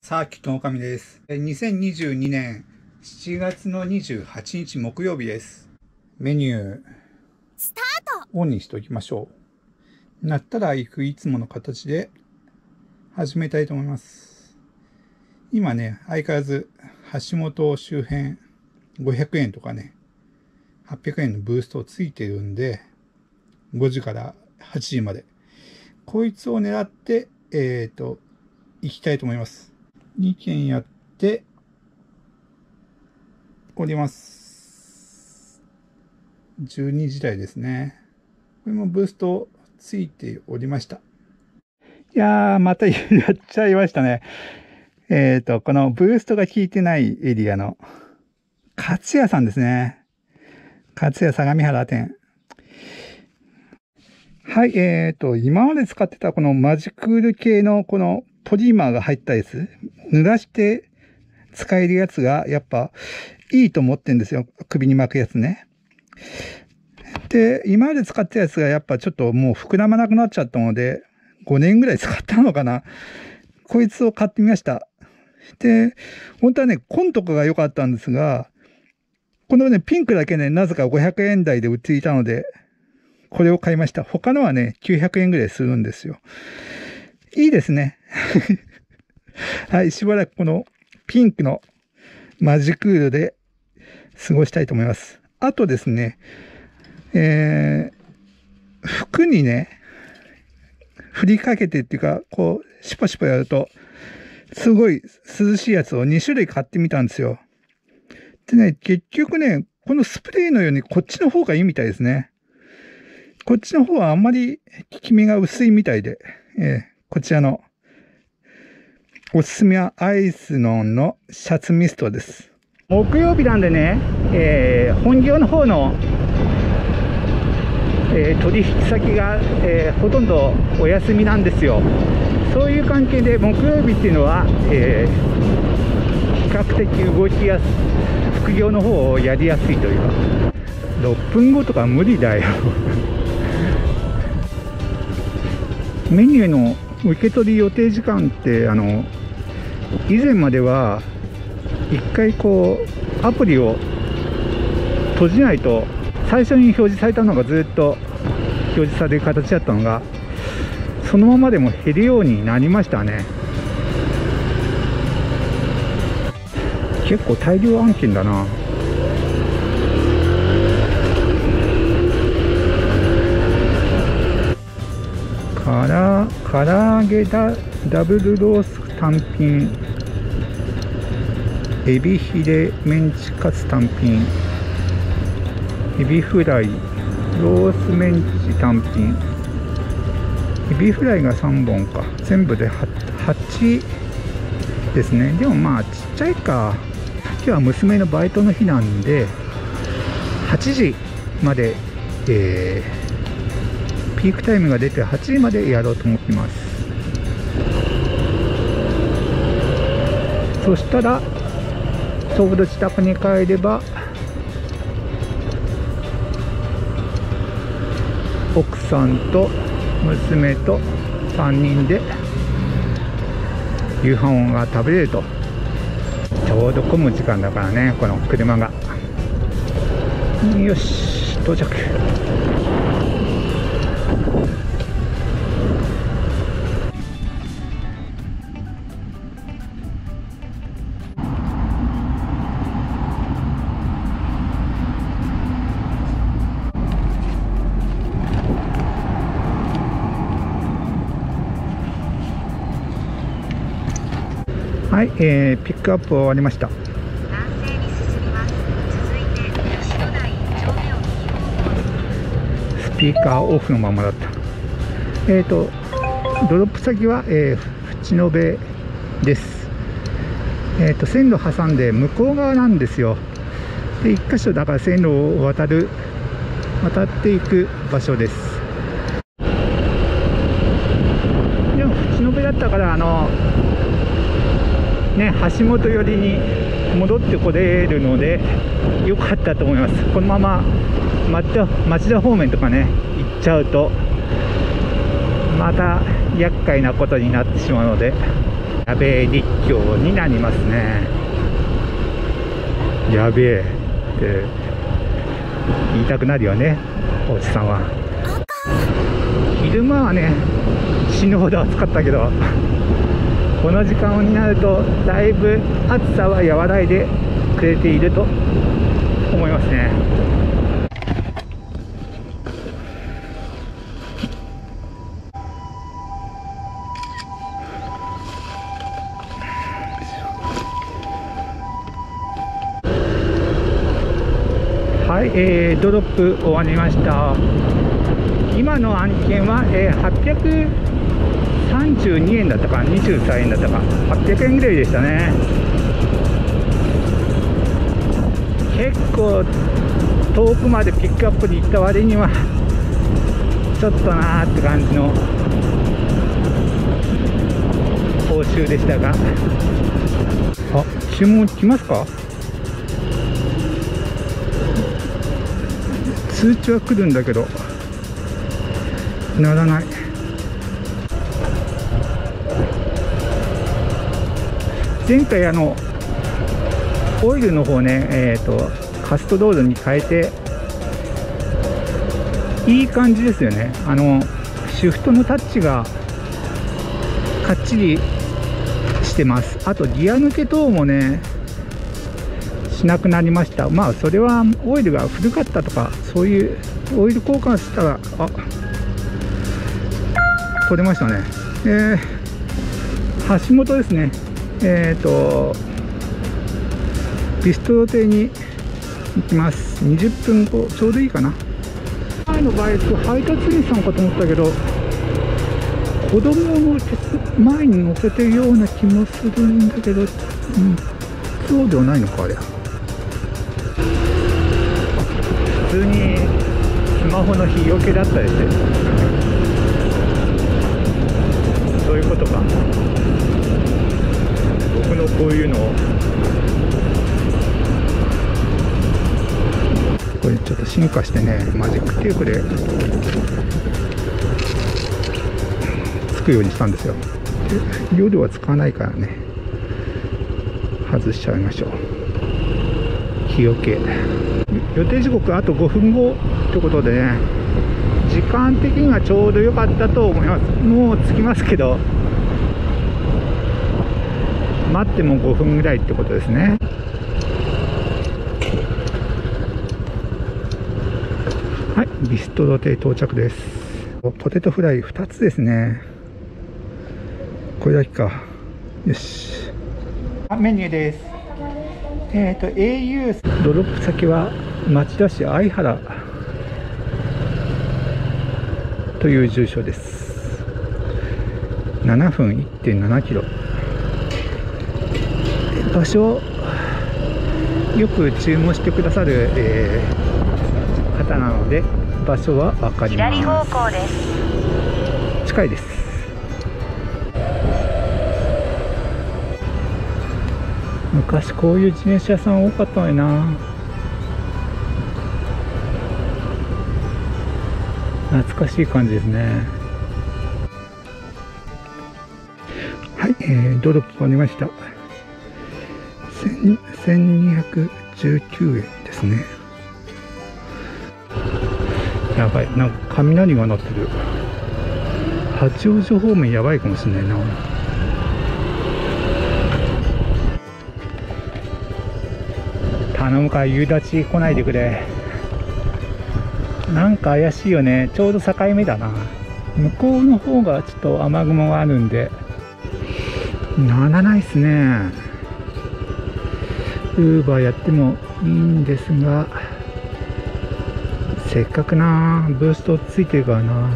さあ、きとおかみです。え2022年7月の28日木曜日です。メニュー、スタートオンにしておきましょう。なったら行くいつもの形で始めたいと思います。今ね、相変わらず橋本周辺500円とかね、800円のブーストついてるんで、5時から8時まで。こいつを狙って、えっ、と、行きたいと思います。2件やって、降ります。12時台ですね。これもブーストついておりました。いやー、またやっちゃいましたね。えっ、と、このブーストが効いてないエリアの、勝谷さんですね。勝谷相模原店。はい、えっ、と、今まで使ってたこのマジクール系のこのポリマーが入ったやつ、濡らして使えるやつがやっぱいいと思ってんですよ。首に巻くやつね。で、今まで使ったやつがやっぱちょっともう膨らまなくなっちゃったので、5年ぐらい使ったのかな。こいつを買ってみました。で、本当はね、紺とかが良かったんですが、このね、ピンクだけね、なぜか500円台で売っていたので、これを買いました。他のはね、900円ぐらいするんですよ。いいですね。はい、しばらくこのピンクのマジクールで過ごしたいと思います。あとですね、えー、服にね、振りかけてっていうか、こう、シュパシュパやると、すごい涼しいやつを2種類買ってみたんですよ。でね、結局ね、このスプレーのようにこっちの方がいいみたいですね。こっちの方はあんまり効き目が薄いみたいで、えーこちらのおすすめはアイスノンのシャツミストです。木曜日なんでね、えー本業の方の、えー取引先が、えーほとんどお休みなんですよ。そういう関係で木曜日っていうのは、え比較的動きやすい副業の方をやりやすいというか6分後とか無理だよメニューの受け取り予定時間ってあの以前までは一回こうアプリを閉じないと最初に表示されたのがずっと表示される形だったのがそのままでも減るようになりましたね。結構大量案件だな。唐揚げだダブルロース単品。エビヒレメンチカツ単品。エビフライロースメンチ単品。エビフライが3本か。全部で 8, ですね。でもまあちっちゃいか。今日は娘のバイトの日なんで8時までえーピークタイムが出て8時までやろうと思っています。そしたらちょうど自宅に帰れば奥さんと娘と3人で夕飯が食べれると。ちょうど混む時間だからねこの車が。よし到着。はい、えー、ピックアップ終わりました。南西に進みます。続いて吉野台1丁目を右スピーカーオフのままだった。えっ、ー、とドロップ先は、えー、淵野辺です。えっ、ー、と線路挟んで向こう側なんですよ。で一箇所だから線路を渡る渡っていく場所です。でも淵野辺だったからあのね橋本寄りに戻ってこれるので良かったと思います。このまま町田町田方面とかね行っちゃうとまた厄介なことになってしまうのでやべえ立教になりますね。やべえって言いたくなるよねおじさんは。昼間はね死ぬほど暑かったけどこの時間になるとだいぶ暑さは和らいでくれていると思いますね。はい、えー、ドロップ終わりました。今の案件は、えー、32円だったか23円だったか。800円ぐらいでしたね。結構遠くまでピックアップに行った割にはちょっとなーって感じの報酬でしたが。あ注文来ますか？通知は来るんだけどならない。前回あのオイルの方ねえっ、ー、とカストロールに変えていい感じですよね。あのシフトのタッチがかっちりしてます。あとギア抜け等もねしなくなりました。まあそれはオイルが古かったとかそういうオイル交換したらあ取れましたね。えー、橋本ですね。えっ、ー、とビストロ邸に行きます。20分後ちょうどいいかな。前のバイク配達員さんかと思ったけど子供を前に乗せてるような気もするんだけど、うん、そうではないのかあれ。普通にスマホの日よけだったりして。そういうことか。僕のこういうのを。これちょっと進化してねマジックテープでつくようにしたんですよ。で夜は使わないからね。外しちゃいましょう。日よけ。予定時刻あと5分後ということでね時間的にはちょうど良かったと思います。もう着きますけど。待っても5分ぐらいってことですね。はいビストロ亭到着です。ポテトフライ2つですね。これだけか。よし。メニューです。えっ、ー、と au ドロップ先は町田市相原。という住所です。7分1.7キロ場所よく注文してくださる、えー、方なので場所は分かります。左方向です。近いです。昔こういう自転車屋さん多かったのにな。懐かしい感じですね。はい、えー、ドロップ終わりました1219円ですね。やばい。なんか雷が鳴ってる。八王子方面やばいかもしれないな。頼むから夕立来ないでくれ。なんか怪しいよね。ちょうど境目だな。向こうの方がちょっと雨雲があるんで。ならないっすね。ウーバーやってもいいんですがせっかくなブーストついてるからな。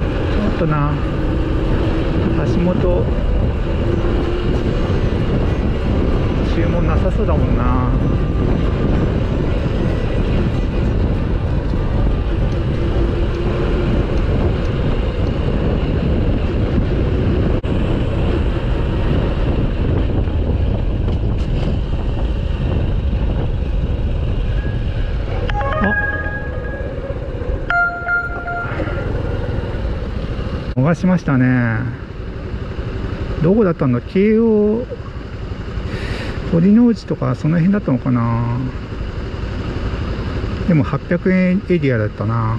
ちょっとな橋本注文なさそうだもんな。探しましたね。どこだったんだ？慶応堀之内とかその辺だったのかな。でも800円エリアだったな。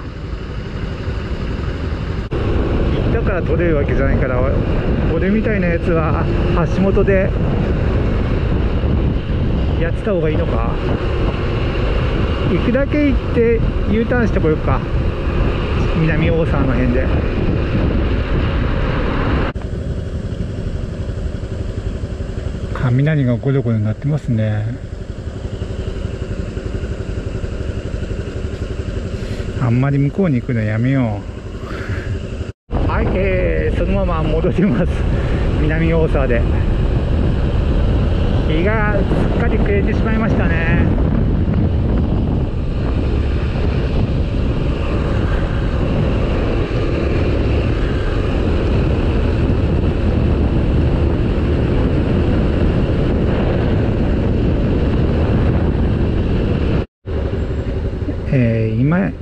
行ったから取れるわけじゃないから俺みたいなやつは橋本でやってた方がいいのか。行くだけ行って U ターンしてこようか。南大沢の辺で。雷がゴロゴロ鳴ってますね。あんまり向こうに行くのやめよう。はい、えー、そのまま戻ります。南大沢で。日がすっかり暮れてしまいましたね。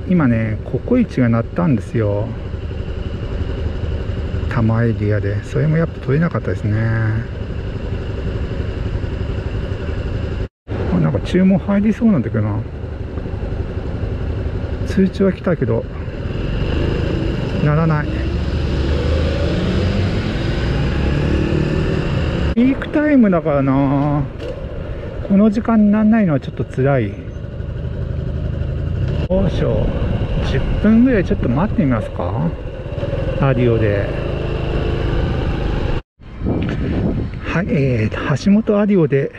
今ねココイチが鳴ったんですよ。多摩エリアで。それもやっぱ取れなかったですね。あなんか注文入りそうなんだけどな。通知は来たけどならない。ピークタイムだからな。この時間にならないのはちょっと辛い。少々10分ぐらいちょっと待ってみますか。アディオで。はい、えー、橋本アディオで。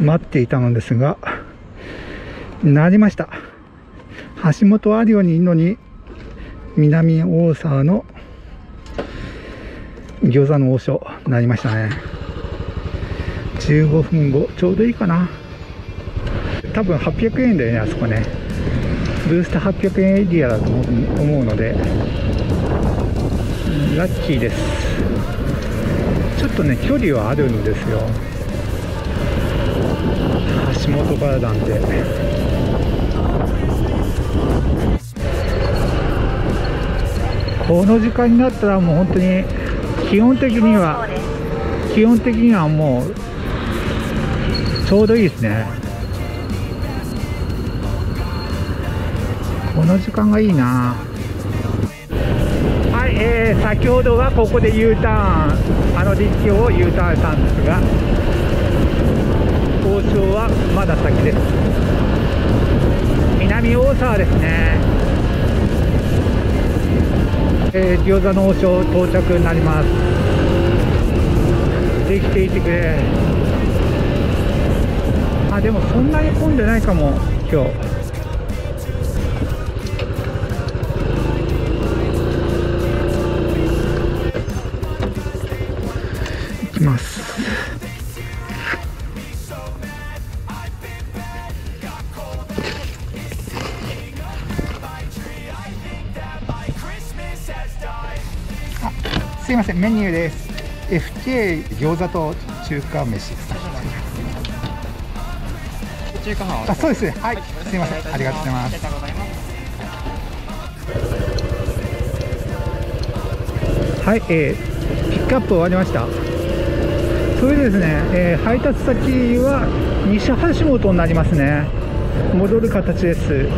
待っていたのですが。なりました。橋本アディオにいるのに。南大沢の。餃子の王将。なりましたね。15分後。ちょうどいいかな。多分800円だよねあそこね。ブースター800円エリアだと思うので。ラッキーです。ちょっとね距離はあるんですよ。橋本からなんで。この時間になったらもう本当に基本的には基本的にはもうちょうどいいですねこの時間がいいな。はい、えー、先ほどはここで U ターン。あの実況を U ターンしたんですが交渉はまだ先です。南大沢ですね。えー、餃子の王将到着になります。できていてくれ。あでもそんなに混んでないかも今日。きます。あすいませんメニューです。FK 餃子と中華飯。です中華飯あそうですね。はい。すいません。ありがとうございますありがとうございます。はい、えー、ピックアップ終わりましたそれでですね、えー配達先は西橋本になりますね。戻る形です。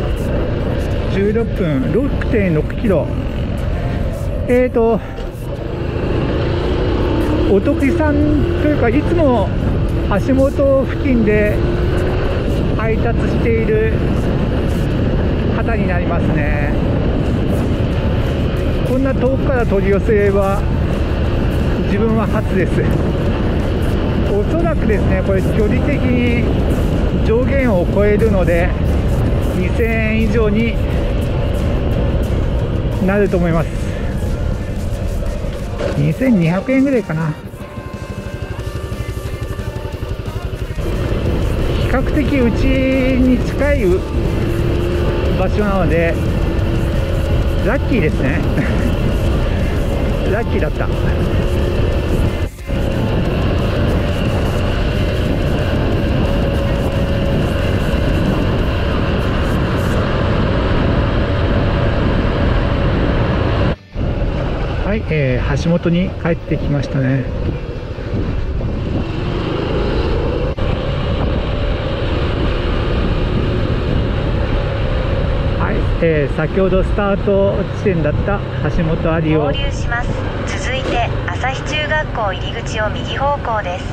16分6.6キロ。えーとお得意さんというかいつも橋本付近で配達している方になりますね。こんな遠くから取り寄せは自分は初です。おそらくですねこれ距離的に上限を超えるので2000円以上になると思います。2200円ぐらいかな。比較的うちに近い場所なのでラッキーですね。ラッキーだった。えー橋本に帰ってきましたね。はい、えー先ほどスタート地点だった橋本有を合流します続いて朝日中学校入り口を右方向です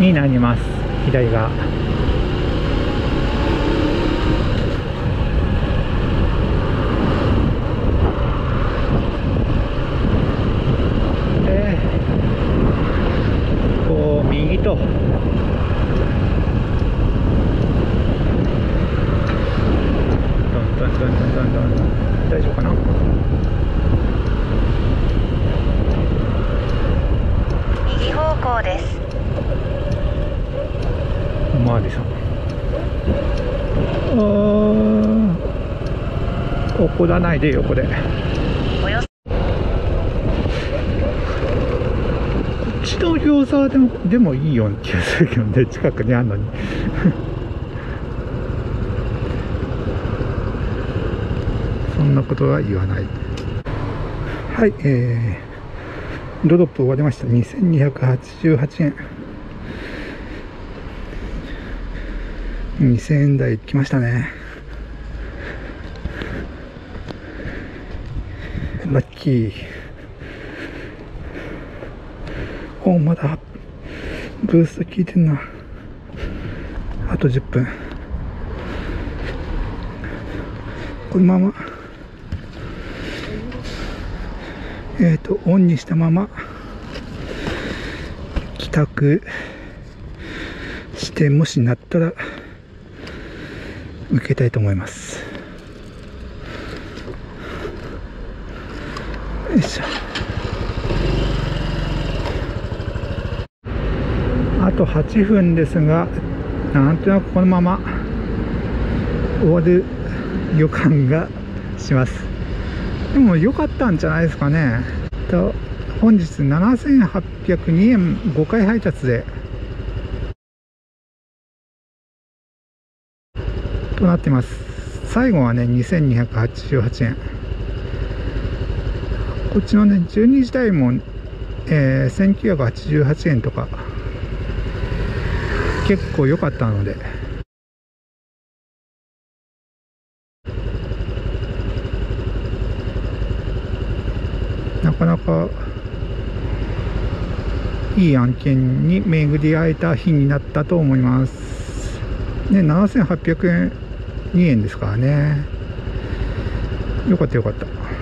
になります。左側。ー怒らないで横で。こっちの餃子でもでもいいような気がするけどね近くにあんのに。そんなことは言わない。はいえー、ドロップ終わりました。2288円。2000円台来ましたね。ラッキー。おまだ。ブースト効いてんな。あと10分このまま。えっ、とオンにしたまま。帰宅。してもしなったら受けたいと思います。よいしょあと8分ですがなんとなくこのまま終わる予感がします。でも良かったんじゃないですかね。と本日7802円5回配達でとなってます。最後はね2288円。こっちのね12時台も、えー、1988円とか。結構良かったので。なかなかいい案件に巡り会えた日になったと思います。ね7800円2円ですからね。よかったよかった。